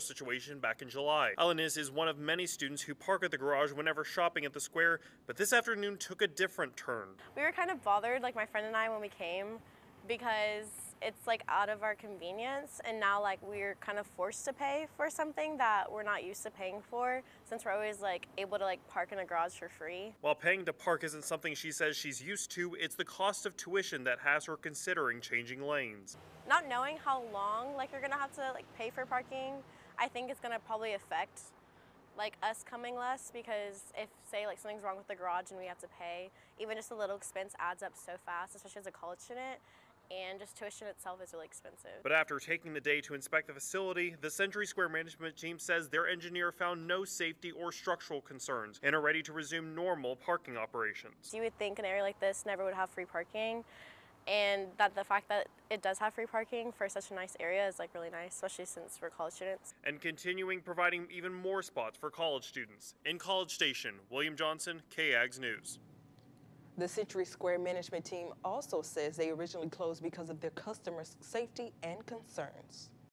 similar situation back in July. Elenis is one of many students who park at the garage whenever shopping at the square, but this afternoon took a different turn. We were kind of bothered, like my friend and I, when we came because it's like out of our convenience and now like we're kind of forced to pay for something that we're not used to paying for since we're always like able to like park in a garage for free. While paying to park isn't something she says she's used to, it's the cost of tuition that has her considering changing lanes. Not knowing how long like you're gonna have to like pay for parking, I think it's gonna probably affect like us coming less because if say like something's wrong with the garage and we have to pay, even just a little expense adds up so fast, especially as a college student and just tuition itself is really expensive. But after taking the day to inspect the facility, the Century Square management team says their engineer found no safety or structural concerns and are ready to resume normal parking operations. You would think an area like this never would have free parking and that the fact that it does have free parking for such a nice area is like really nice, especially since we're college students. And continuing providing even more spots for college students. In College Station, William Johnson, KAGS News. The Century Square management team also says they originally closed because of their customers' safety and concerns.